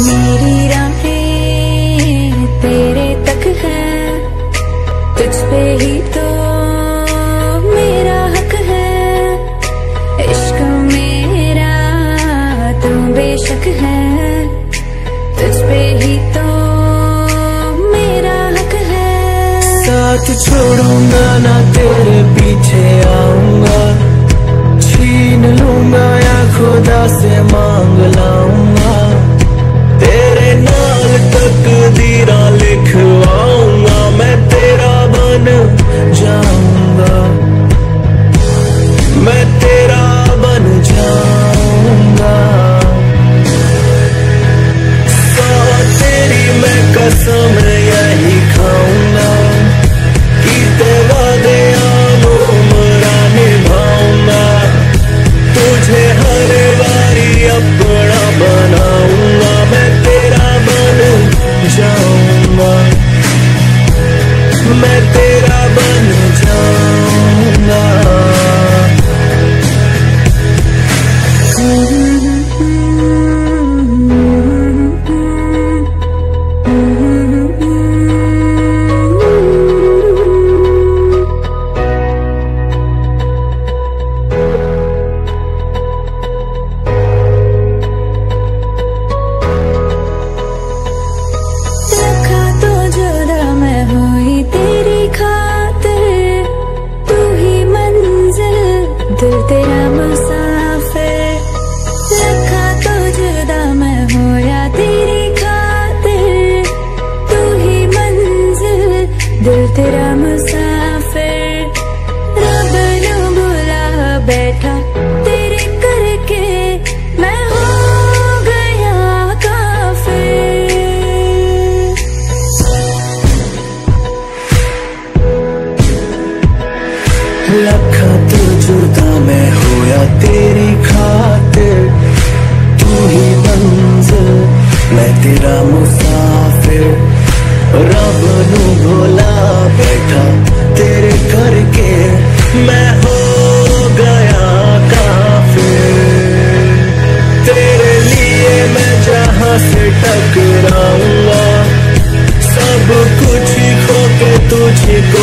मेरी राहें तेरे तक है। तुझ पे ही तो मेरा हक है। इश्क मेरा तू बेशक है। तुझ पे ही तो मेरा हक है। साथ छोड़ूँगा ना, तेरे पीछे आऊँगा। तेरा मुसाफिर। रब नु बुला बैठा तेरे करके मैं हो गया काफिर। लखा तो सोनू भोला बैठा तेरे करके मैं हो गया काफिर। तेरे लिए मैं जहाँ से टकराऊँगा, सब कुछ खो के तुझको